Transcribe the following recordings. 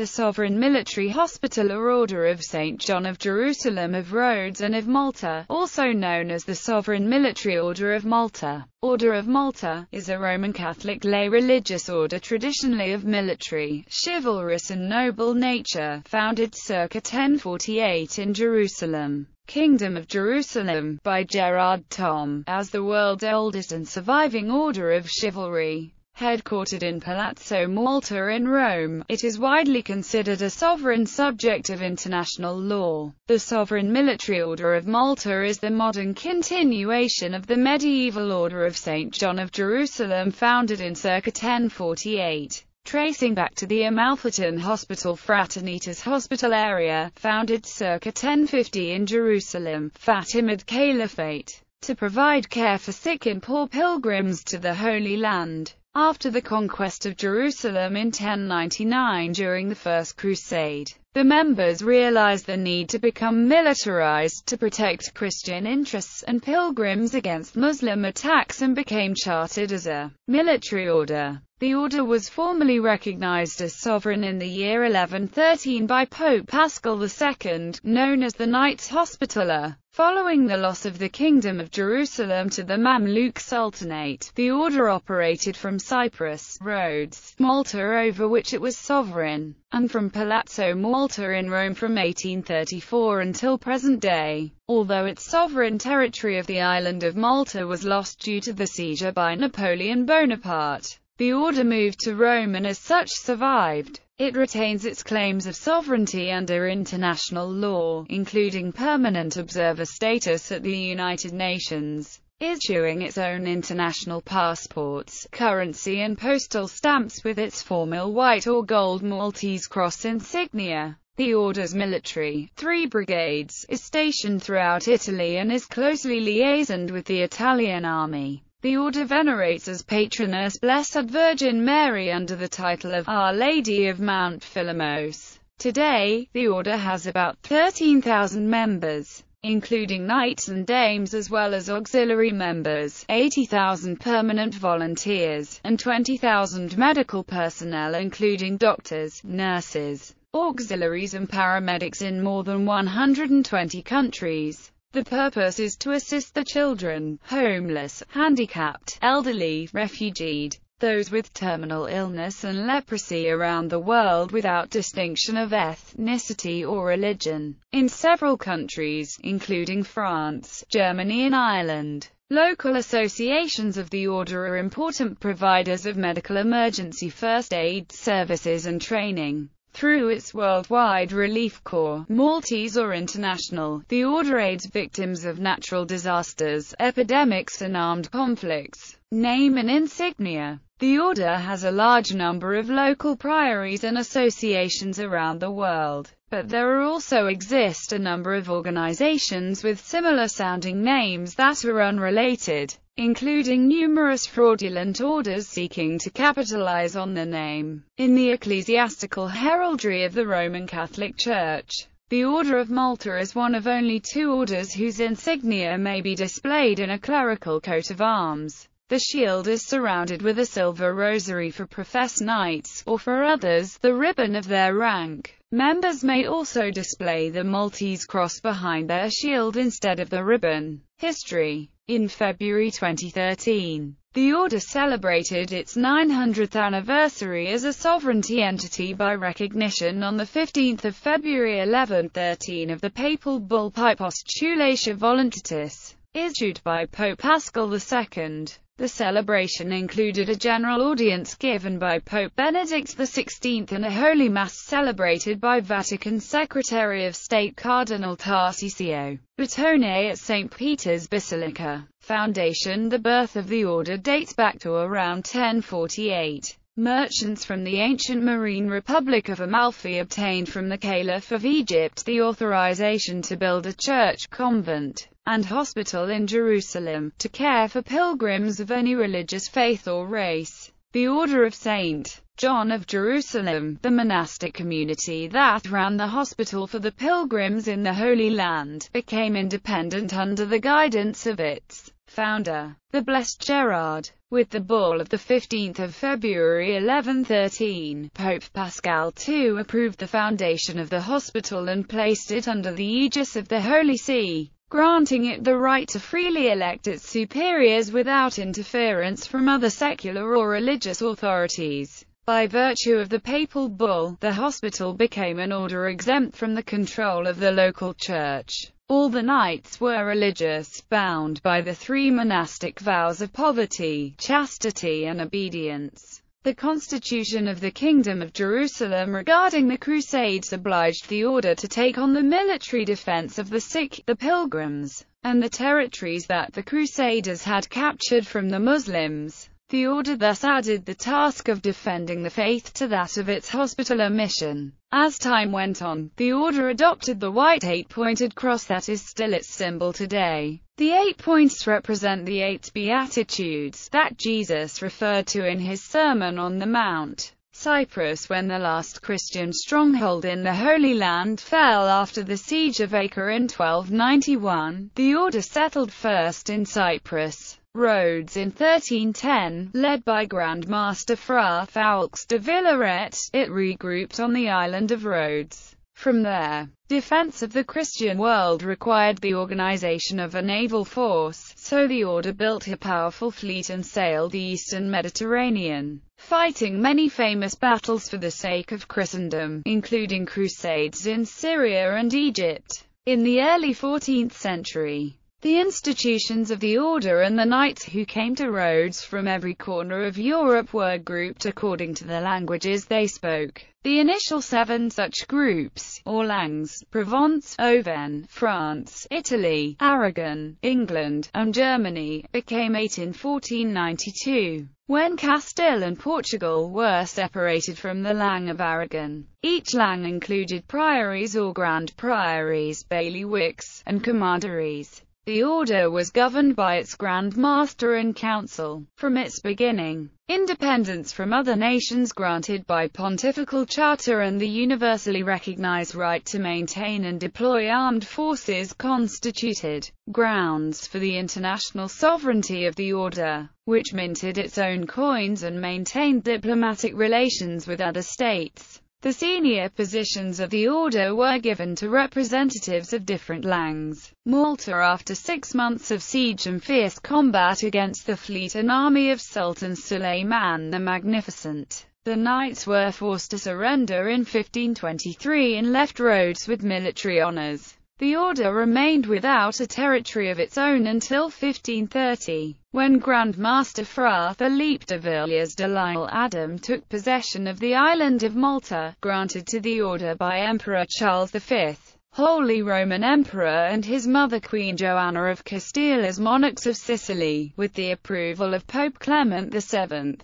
the Sovereign Military Hospitaller Order of St. John of Jerusalem of Rhodes and of Malta, also known as the Sovereign Military Order of Malta. Order of Malta, is a Roman Catholic lay religious order traditionally of military, chivalrous and noble nature, founded circa 1048 in Jerusalem. Kingdom of Jerusalem, by Gerard Thom, as the world's oldest and surviving order of chivalry. Headquartered in Palazzo Malta in Rome, it is widely considered a sovereign subject of international law. The Sovereign Military Order of Malta is the modern continuation of the medieval Order of St. John of Jerusalem founded in circa 1048 tracing back to the Amalfitan Hospital Fraternitas Hospitalaria, founded circa 1050 in Jerusalem, Fatimid Caliphate, to provide care for sick and poor pilgrims to the Holy Land. After the conquest of Jerusalem in 1099 during the First Crusade, the members realized the need to become militarized to protect Christian interests and pilgrims against Muslim attacks and became chartered as a military order. The order was formally recognized as sovereign in the year 1113 by Pope Paschal II, known as the Knights Hospitaller. Following the loss of the Kingdom of Jerusalem to the Mamluk Sultanate, the order operated from Cyprus, Rhodes, Malta over which it was sovereign, and from Palazzo Malta in Rome from 1834 until present day. Although its sovereign territory of the island of Malta was lost due to the seizure by Napoleon Bonaparte, the order moved to Rome and as such survived. It retains its claims of sovereignty under international law, including permanent observer status at the United Nations, issuing its own international passports, currency and postal stamps with its formal white or gold Maltese cross insignia. The Order's military, three brigades, is stationed throughout Italy and is closely liaisoned with the Italian army. The order venerates as patroness Blessed Virgin Mary under the title of Our Lady of Mount Philermos. Today, the order has about 13,000 members, including knights and dames as well as auxiliary members, 80,000 permanent volunteers, and 20,000 medical personnel including doctors, nurses, auxiliaries and paramedics in more than 120 countries. The purpose is to assist the children, homeless, handicapped, elderly, refugeed, those with terminal illness and leprosy around the world without distinction of ethnicity or religion. In several countries, including France, Germany and Ireland, local associations of the order are important providers of medical emergency first aid services and training. Through its worldwide relief corps, Maltese or international, the order aids victims of natural disasters, epidemics and armed conflicts. Name and insignia The order has a large number of local priories and associations around the world, but there also exist a number of organizations with similar sounding names that are unrelated including numerous fraudulent orders seeking to capitalize on the name. In the ecclesiastical heraldry of the Roman Catholic Church, the Order of Malta is one of only two orders whose insignia may be displayed in a clerical coat of arms. The shield is surrounded with a silver rosary for professed knights, or for others, the ribbon of their rank. Members may also display the Maltese cross behind their shield instead of the ribbon. History in February 2013, the order celebrated its 900th anniversary as a sovereignty entity by recognition on 15 February 1113 of the papal bull Pie Postulatio Voluntatis, issued by Pope Paschal II. The celebration included a general audience given by Pope Benedict XVI and a Holy Mass celebrated by Vatican Secretary of State Cardinal Tarcisio Bertone at St. Peter's Basilica. Foundation The birth of the order dates back to around 1048. Merchants from the ancient Marine Republic of Amalfi obtained from the Caliph of Egypt the authorization to build a church, convent, and hospital in Jerusalem, to care for pilgrims of any religious faith or race. The Order of St. John of Jerusalem, the monastic community that ran the hospital for the pilgrims in the Holy Land, became independent under the guidance of its Founder, the Blessed Gerard. With the bull of 15 February 1113, Pope Paschal II approved the foundation of the hospital and placed it under the aegis of the Holy See, granting it the right to freely elect its superiors without interference from other secular or religious authorities. By virtue of the papal bull, the hospital became an order exempt from the control of the local church. All the knights were religious, bound by the three monastic vows of poverty, chastity and obedience. The constitution of the Kingdom of Jerusalem regarding the Crusades obliged the order to take on the military defense of the sick, the pilgrims, and the territories that the Crusaders had captured from the Muslims. The order thus added the task of defending the faith to that of its hospitaller mission. As time went on, the order adopted the white eight-pointed cross that is still its symbol today. The eight points represent the eight Beatitudes that Jesus referred to in his Sermon on the Mount. Cyprus When the last Christian stronghold in the Holy Land fell after the siege of Acre in 1291, the order settled first in Cyprus. Rhodes in 1310, led by Grand Master Fra Foulques de Villaret, it regrouped on the island of Rhodes. From there, defense of the Christian world required the organization of a naval force, so the order built a powerful fleet and sailed the eastern Mediterranean, fighting many famous battles for the sake of Christendom, including crusades in Syria and Egypt. In the early 14th century, the institutions of the order and the knights who came to Rhodes from every corner of Europe were grouped according to the languages they spoke. The initial seven such groups, or langues, Provence, Auvergne, France, Italy, Aragon, England, and Germany, became eight in 1492, when Castile and Portugal were separated from the Langue of Aragon. Each Langue included priories or grand priories, bailiwicks, and commanderies. The order was governed by its Grand Master and Council. From its beginning, independence from other nations granted by pontifical charter and the universally recognized right to maintain and deploy armed forces constituted grounds for the international sovereignty of the order, which minted its own coins and maintained diplomatic relations with other states. The senior positions of the order were given to representatives of different langues. Malta After six months of siege and fierce combat against the fleet and army of Sultan Suleiman the Magnificent, the knights were forced to surrender in 1523 and left Rhodes with military honours. The order remained without a territory of its own until 1530, when Grand Master Fra Philippe de Villiers de l'Isle Adam took possession of the island of Malta, granted to the order by Emperor Charles V. Holy Roman Emperor and his mother Queen Joanna of Castile as monarchs of Sicily, with the approval of Pope Clement VII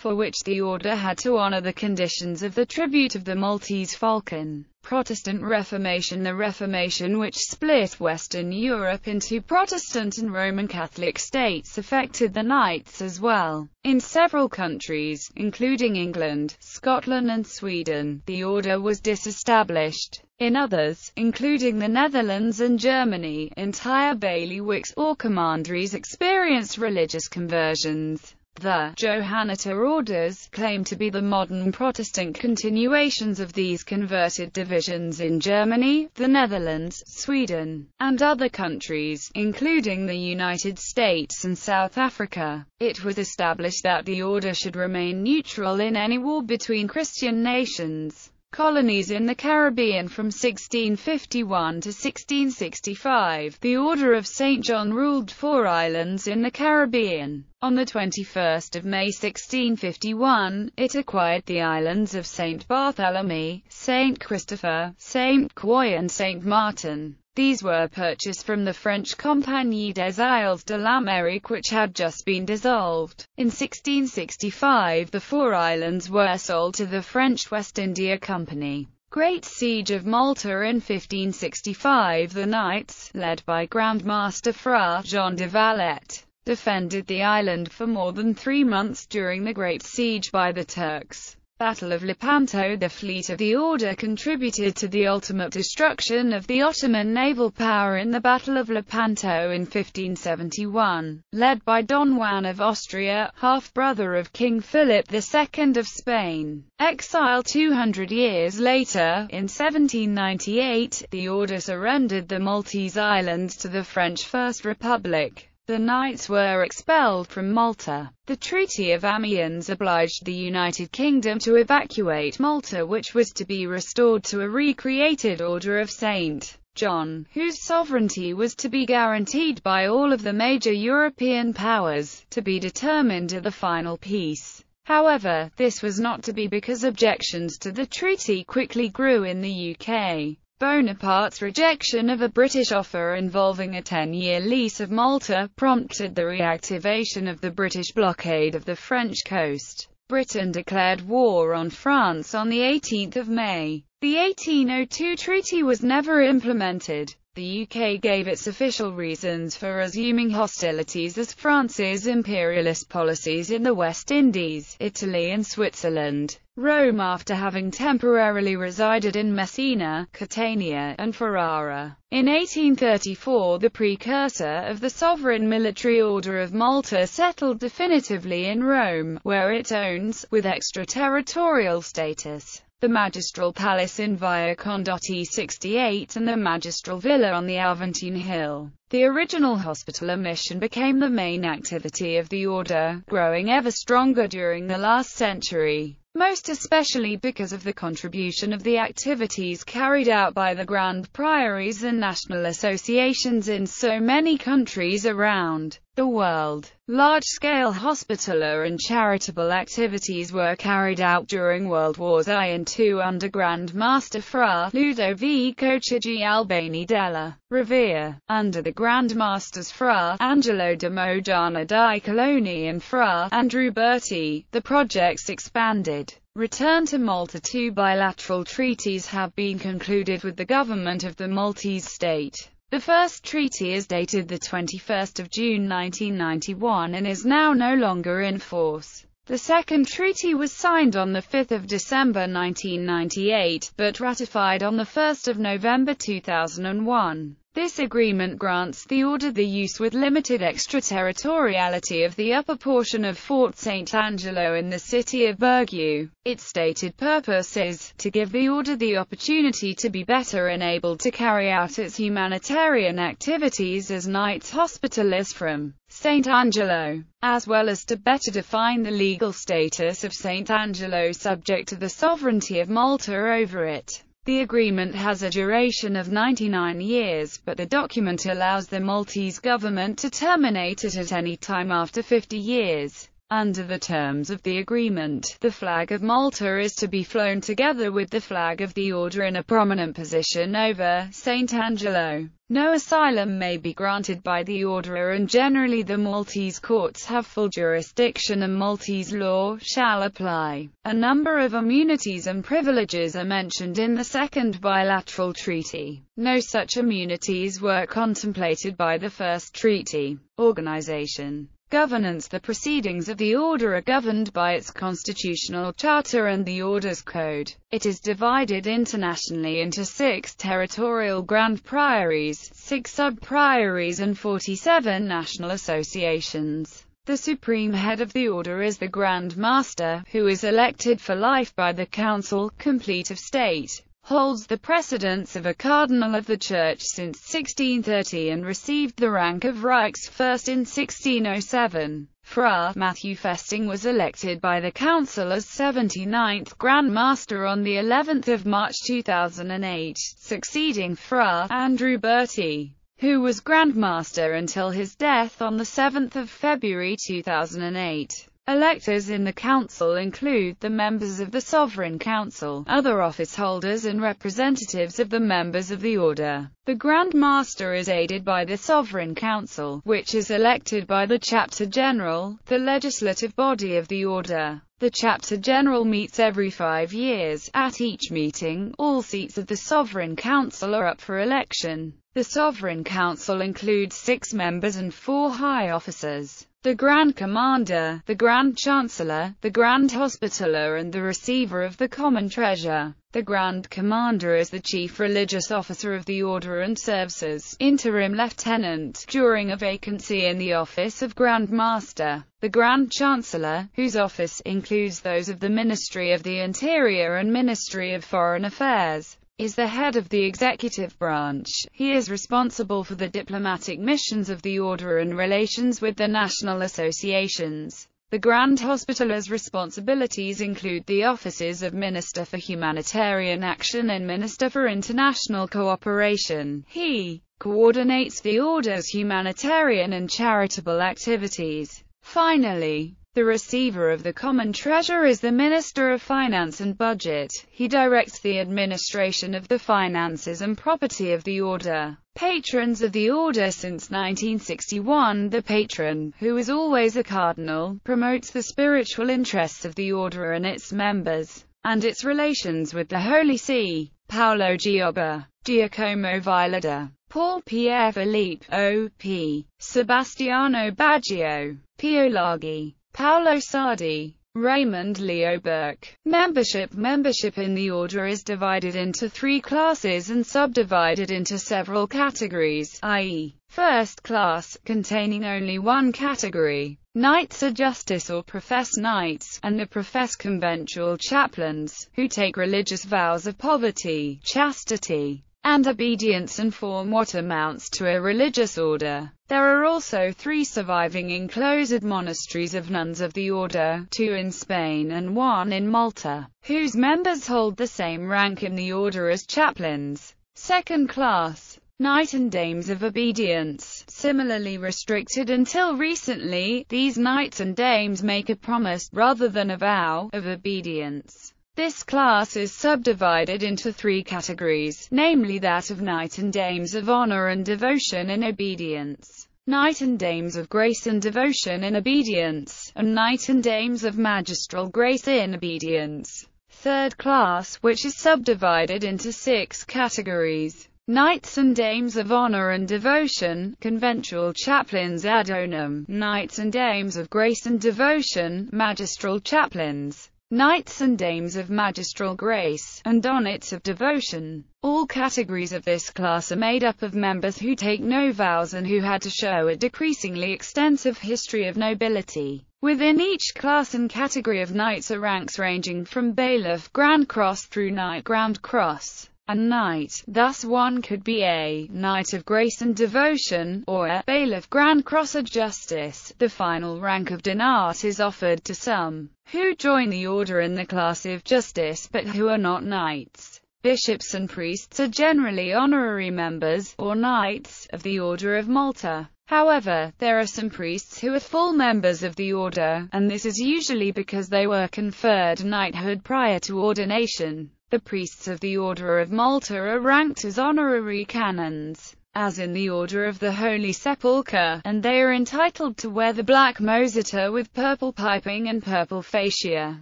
for which the order had to honor the conditions of the tribute of the Maltese falcon. Protestant Reformation The Reformation which split Western Europe into Protestant and Roman Catholic states affected the Knights as well. In several countries, including England, Scotland and Sweden, the order was disestablished. In others, including the Netherlands and Germany, entire bailiwicks or commanderies experienced religious conversions. The Johanniter orders claim to be the modern Protestant continuations of these converted divisions in Germany, the Netherlands, Sweden, and other countries, including the United States and South Africa. It was established that the order should remain neutral in any war between Christian nations colonies in the Caribbean from 1651 to 1665. The Order of St. John ruled four islands in the Caribbean. On 21 May 1651, it acquired the islands of St. Barthélemy, St. Christopher, St. Croix and St. Martin. These were purchased from the French Compagnie des Îles de l'Amérique which had just been dissolved. In 1665 the four islands were sold to the French West India Company. Great Siege of Malta in 1565 The knights, led by Grand Master Fra Jean de Valette, defended the island for more than three months during the Great Siege by the Turks. Battle of Lepanto The fleet of the Order contributed to the ultimate destruction of the Ottoman naval power in the Battle of Lepanto in 1571, led by Don Juan of Austria, half-brother of King Philip II of Spain. Exiled 200 years later, in 1798, the Order surrendered the Maltese Islands to the French First Republic. The knights were expelled from Malta. The Treaty of Amiens obliged the United Kingdom to evacuate Malta which was to be restored to a recreated Order of St. John, whose sovereignty was to be guaranteed by all of the major European powers, to be determined at the final peace. However, this was not to be because objections to the treaty quickly grew in the UK. Bonaparte's rejection of a British offer involving a 10-year lease of Malta prompted the reactivation of the British blockade of the French coast. Britain declared war on France on 18 May. The 1802 treaty was never implemented. The UK gave its official reasons for resuming hostilities as France's imperialist policies in the West Indies, Italy and Switzerland. Rome after having temporarily resided in Messina, Catania, and Ferrara. In 1834 the precursor of the sovereign military order of Malta settled definitively in Rome, where it owns, with extraterritorial status, the Magistral Palace in Via Condotti 68 and the Magistral Villa on the Aventine Hill. The original hospitaller mission became the main activity of the order, growing ever stronger during the last century most especially because of the contribution of the activities carried out by the Grand Priories and national associations in so many countries around the world. Large-scale hospitaller and charitable activities were carried out during World Wars I and II under Grand Master Fra Ludovico Chigi Albani della Rovere, under the Grand Masters Fra Angelo de Mojana di Cologna and Fra Andrew Bertie. The projects expanded. Return to Malta Two bilateral treaties have been concluded with the government of the Maltese state. The first treaty is dated 21 June 1991 and is now no longer in force. The second treaty was signed on 5 December 1998, but ratified on 1 November 2001. This agreement grants the order the use with limited extraterritoriality of the upper portion of Fort St. Angelo in the city of Birgu. Its stated purpose is, to give the order the opportunity to be better enabled to carry out its humanitarian activities as Knights Hospitallers from St. Angelo, as well as to better define the legal status of St. Angelo subject to the sovereignty of Malta over it. The agreement has a duration of 99 years, but the document allows the Maltese government to terminate it at any time after 50 years. Under the terms of the agreement, the flag of Malta is to be flown together with the flag of the order in a prominent position over St. Angelo. No asylum may be granted by the order and generally the Maltese courts have full jurisdiction and Maltese law shall apply. A number of immunities and privileges are mentioned in the second bilateral treaty. No such immunities were contemplated by the first treaty. Organization governance The proceedings of the Order are governed by its constitutional charter and the Order's code. It is divided internationally into six territorial Grand Priories, six sub-priories and 47 national associations. The supreme head of the order is the Grand Master, who is elected for life by the Council, complete of state holds the precedence of a cardinal of the Church since 1630 and received the rank of Reichsfürst in 1607. Fra Matthew Festing was elected by the Council as 79th Grand Master on the 11th of March 2008, succeeding Fra Andrew Bertie, who was Grand Master until his death on the 7th of February 2008. Electors in the council include the members of the Sovereign Council, other office holders and representatives of the members of the order. The Grand Master is aided by the Sovereign Council, which is elected by the Chapter General, the legislative body of the order. The Chapter General meets every five years. At each meeting, all seats of the Sovereign Council are up for election. The Sovereign Council includes six members and four high officers. The Grand Commander, the Grand Chancellor, the Grand Hospitaller and the Receiver of the Common Treasure. The Grand Commander is the chief religious officer of the order and serves as interim lieutenant during a vacancy in the office of Grand Master. The Grand Chancellor, whose office includes those of the Ministry of the Interior and Ministry of Foreign Affairs, is the head of the executive branch. He is responsible for the diplomatic missions of the order and relations with the national associations. The Grand Hospitaller's responsibilities include the offices of Minister for Humanitarian Action and Minister for International Cooperation. He coordinates the Order's humanitarian and charitable activities. Finally, the receiver of the common treasure is the Minister of Finance and Budget. He directs the administration of the finances and property of the order. Patrons of the order since 1961 The patron, who is always a cardinal, promotes the spiritual interests of the order and its members, and its relations with the Holy See. Paolo Giobbe, Giacomo Violardo, Paul Pierre Philippe, O.P., Sebastiano Baggio, Pio Laghi, Paolo Sardi, Raymond Leo Burke. Membership Membership in the order is divided into three classes and subdivided into several categories, i.e., first class, containing only one category, Knights of Justice or professed knights, and the professed conventual chaplains, who take religious vows of poverty, chastity, and obedience and form what amounts to a religious order. There are also three surviving enclosed monasteries of nuns of the order, two in Spain and one in Malta, whose members hold the same rank in the order as chaplains. Second class, Knight and Dames of Obedience, similarly restricted until recently, these knights and dames make a promise, rather than a vow, of obedience. This class is subdivided into three categories, namely that of knight and dames of honor and devotion and obedience, knight and dames of grace and devotion and obedience, and knight and dames of magistral grace in obedience. Third class, which is subdivided into six categories. Knights and Dames of Honor and Devotion, Conventual Chaplains ad Onum, Knights and Dames of Grace and Devotion, Magistral Chaplains, Knights and Dames of Magistral Grace, and Donnates of Devotion. All categories of this class are made up of members who take no vows and who had to show a decreasingly extensive history of nobility. Within each class and category of knights are ranks ranging from bailiff Grand Cross through Knight Grand Cross and knight. Thus one could be a knight of grace and devotion, or a bailiff grand cross of justice. The final rank of donat is offered to some who join the order in the class of justice, but who are not knights. Bishops and priests are generally honorary members, or knights, of the Order of Malta. However, there are some priests who are full members of the order, and this is usually because they were conferred knighthood prior to ordination. The priests of the Order of Malta are ranked as honorary canons, as in the Order of the Holy Sepulchre, and they are entitled to wear the black mozzetta with purple piping and purple fascia.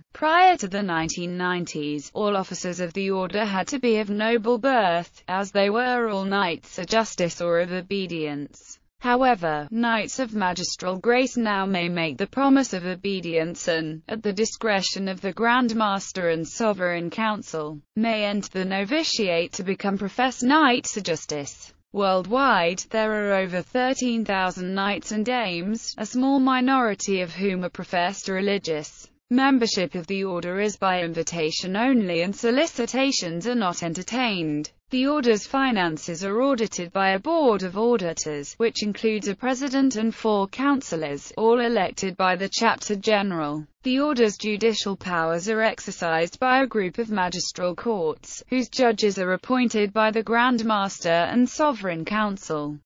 Prior to the 1990s, all officers of the order had to be of noble birth, as they were all knights of justice or of obedience. However, knights of magistral grace now may make the promise of obedience and, at the discretion of the Grand Master and Sovereign Council, may enter the novitiate to become professed knights of justice. Worldwide, there are over 13,000 knights and dames, a small minority of whom are professed religious. Membership of the order is by invitation only and solicitations are not entertained. The Order's finances are audited by a board of auditors, which includes a president and four councillors, all elected by the chapter general. The Order's judicial powers are exercised by a group of magistral courts, whose judges are appointed by the Grand Master and Sovereign Council.